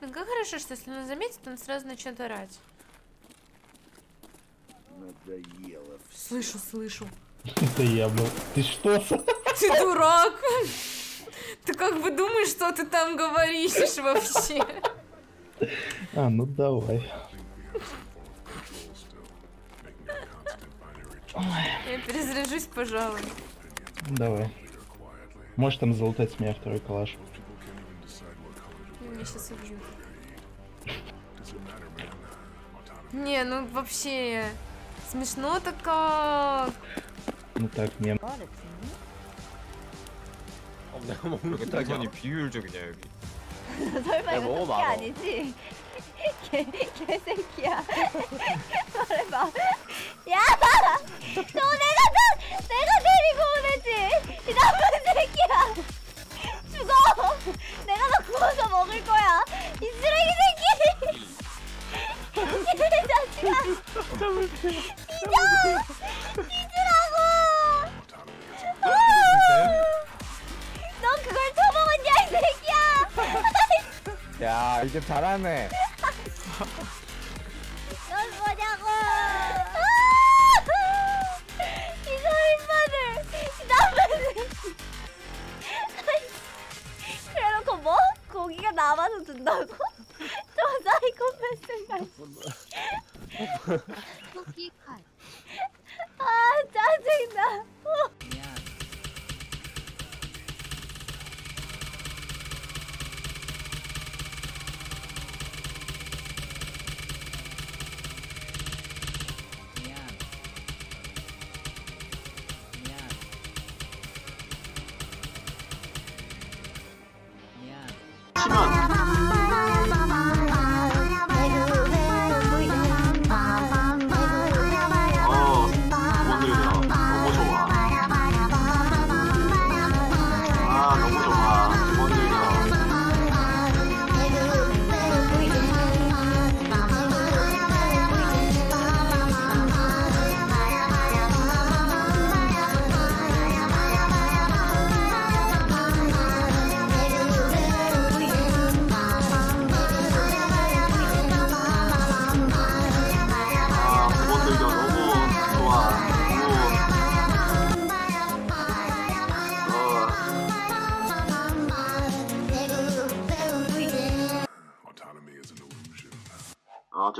Ну как хорошо, что если он заметит, он сразу начнет орать. Надоело все. Слышу, слышу. Это я был. Ты что? Ты дурак! Ты как бы думаешь, что ты там говоришь вообще? А, ну давай. Я перезаряжусь, пожалуй. Давай. Можешь там залутать с меня второй калаш Меня сейчас убьют. Не, ну вообще... Смешно-то как. Ну так, мем. 어, 내가 먹는 게 당연히 비효율적이냐 여기 설마 야, 이거 먹어, 토끼 말어. 아니지? 개, 개새끼야. 말해봐. 야! 너 내가, 너, 내가 데리고 오랬지? 이 나쁜 새끼야! 죽어! 내가 너 구워서 먹을 거야! 이 쓰레기 새끼! 이 자식아! 뒤져! 뒤지라고! 넌 그걸 처먹었냐, 이 새끼야! 야 이제 잘하네 고기가 남아서 준다고? 저 사이코패스가 토끼 컷. 아 짜증나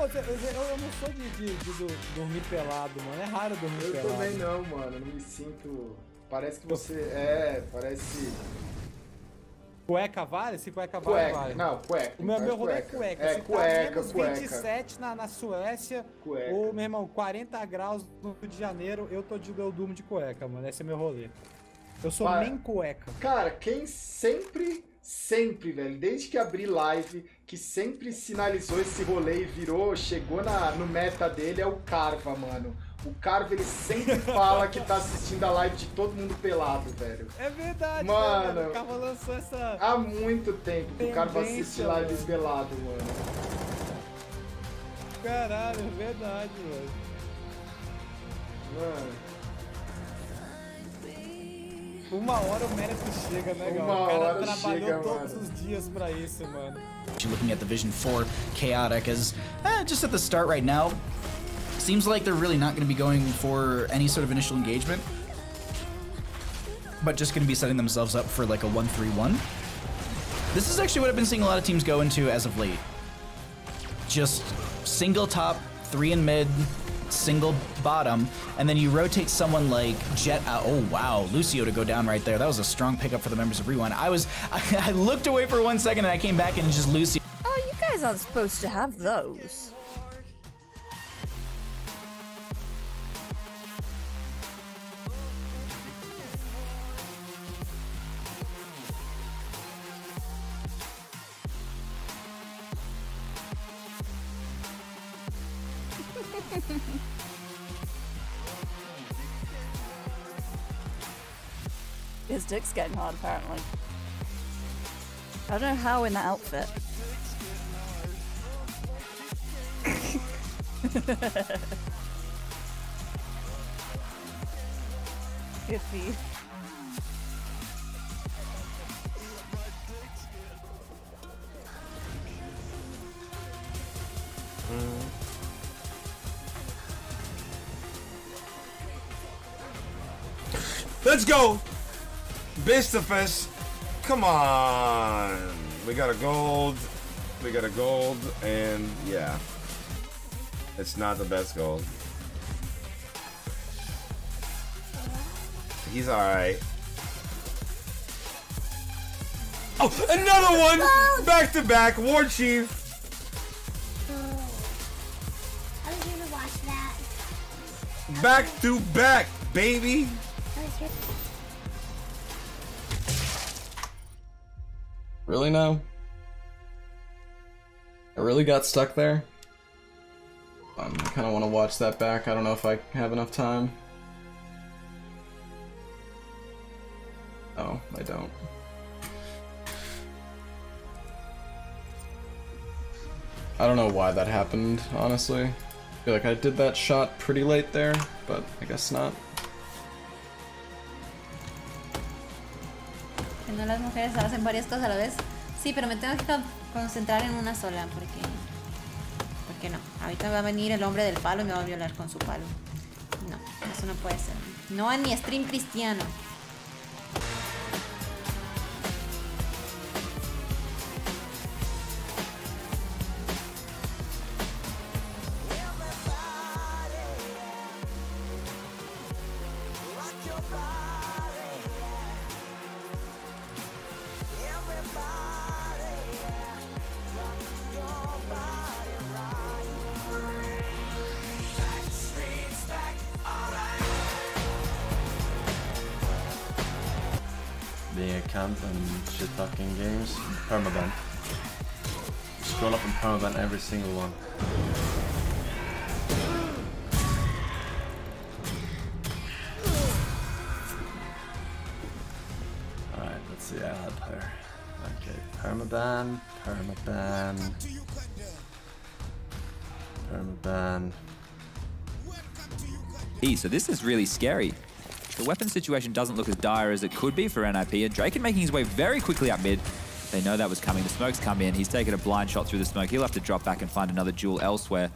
Pô, eu, eu- eu não sou de, de- de do- dormir pelado, mano. É raro dormir Eu pelado. também não, mano. Não me sinto. Parece que você. É, parece. Cueca vale? Se cueca vale, Cueca. vale. Não, cueca. O meu, meu rolê é cueca. É Se cueca, tá menos cueca. 27 na, na Suécia, Cueca. ou, meu irmão, 40 graus no Rio de Janeiro, eu tô de eu durmo de cueca, mano. Esse é meu rolê. Eu sou nem cueca. Cara, quem sempre, sempre, velho, desde que abri live, que sempre sinalizou esse rolê e virou, chegou na, no meta dele, é o Carva, mano. O Carva, ele sempre fala que tá assistindo a live de todo mundo pelado, velho. É verdade, Mano. velho. O Carva lançou essa. Há muito tempo que o Carva assiste live mano. pelado, mano. Caralho, é verdade, mano. Mano. Uma hora o mérito chega, né, Uma galera? O cara hora trabalhou chega, todos mano. os dias pra isso, mano. looking at the Vision 4 Chaotic as eh, just at the start right now. Seems like they're really not going to be going for any sort of initial engagement, but just going to be setting themselves up for like a 1 3 1. This is actually what I've been seeing a lot of teams go into as of late. Just single top, three in mid, single bottom, and then you rotate someone like Jet. Oh wow, Lucio to go down right there. That was a strong pickup for the members of Rewind. I was, I, looked away for one second and I came back and just Lucio. Oh, you guys aren't supposed to have those. Dick's getting hard, apparently. I don't know how in that outfit. You. Let's go! Bistafus! Come on! We got a gold. We got a gold, and yeah. It's not the best gold. He's alright. Oh, another one! Back to back, War Chief! Oh. I was here to watch that. Back to back, baby! Really now? I really got stuck there? Um, I kind of want to watch that back. I don't know if I have enough time. Oh, I don't. I don't know why that happened, honestly. I feel like I did that shot pretty late there, but I guess not. No las mujeres hacen varias cosas a la vez. Sí, pero me tengo que con- concentrar en una sola porque. Porque no. Ahorita va a venir el hombre del palo y me va a violar con su palo. No, eso no puede ser. No en mi stream cristiano. A and shit talking games. Permaban. Scroll up and permaban every single one. Alright, let's see. I'll help her. Okay, permaban, permaban, permaban. E, so this is really scary. The weapon situation doesn't look as dire as it could be for NIP, and Draken making his way very quickly up mid. They know that was coming. The smoke's come in. He's taken a blind shot through the smoke. He'll have to drop back and find another jewel elsewhere.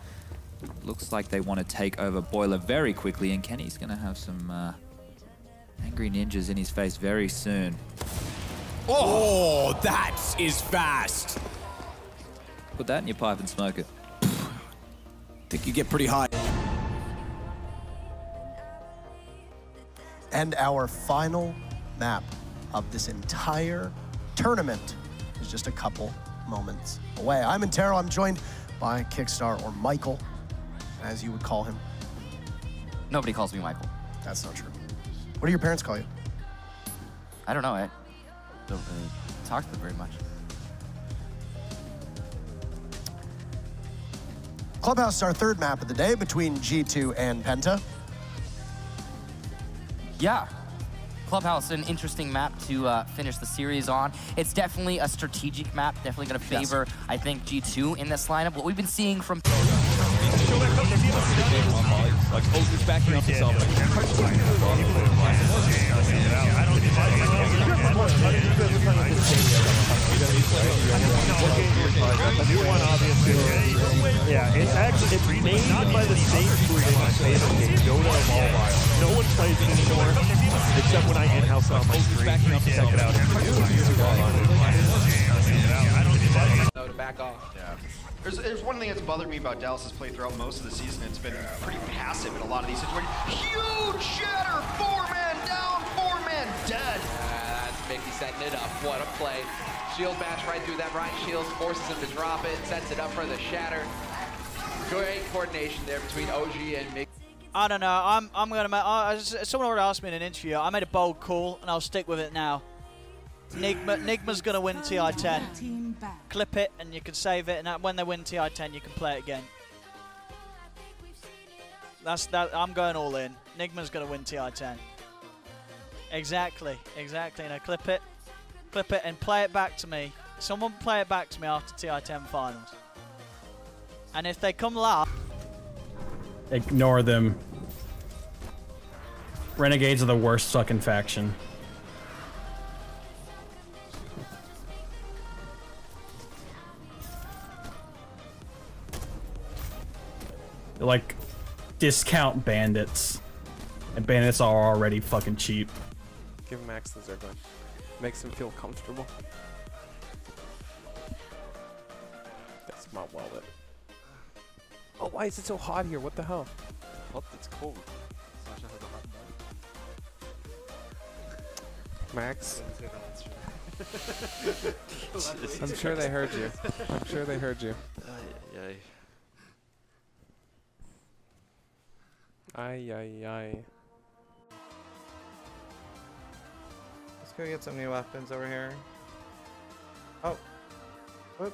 Looks like they want to take over Boiler very quickly, and Kenny's going to have some uh, angry ninjas in his face very soon. Oh, that is fast. Put that in your pipe and smoke it. Think you get pretty high. And our final map of this entire tournament is just a couple moments away. I'm Interro. I'm joined by KiXSTAr or Michael, as you would call him. Nobody calls me Michael. That's not true. What do your parents call you? I don't know. I don't really talk to them very much. Clubhouse is our third map of the day between G2 and Penta. Yeah. Clubhouse, an interesting map to uh, finish the series on. It's definitely a strategic map, definitely going to Yes. favor, I think, G2 in this lineup. What we've been seeing from. Like Oak is backing up himself. Yeah, it's actually it's made by the same studio that made the game Dota Mobile. No one plays it anymore except when I in-house on my stream. Check it out. No, to back off. Yeah. There's, there's one thing that's bothered me about Dallas's play throughout most of the season. It's been pretty passive in a lot of these situations. Huge shatter! Four man down, four man dead. Ah, that's Mickie setting it up. What a play. Shield bash right through that. Ryan Shields forces him to drop it, sets it up for the shatter. Great coordination there between OG and Mickie. I don't know. I'm I'm gonna. ma- uh, I, I- someone already asked me in an interview. I made a bold call, and I'll stick with it now. Nigma, Nigma's gonna win TI10. Clip it, and you can save it. And when they win TI10, you can play it again. That's that. I'm going all in. Nigma's gonna win TI10. Exactly, exactly. Now clip it, clip it, and play it back to me. Someone play it back to me after TI10 finals. And if they come last, Ignore them. Renegades are the worst fucking faction. Like discount bandits. And bandits are already fucking cheap. Give Max the Zergling. Makes him feel comfortable. That's my wallet. Oh, why is it so hot here? What the hell? What? It's cold. Sasha has a hot Max? I'm sure they heard you. I'm sure they heard you. Ay, ay, Ay, ay, ay. Let's go get some new weapons over here. Oh. Whoop.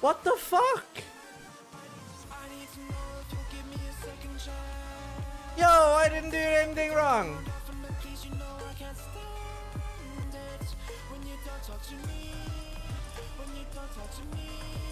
What the fuck? Yo, I didn't do anything wrong. touching me.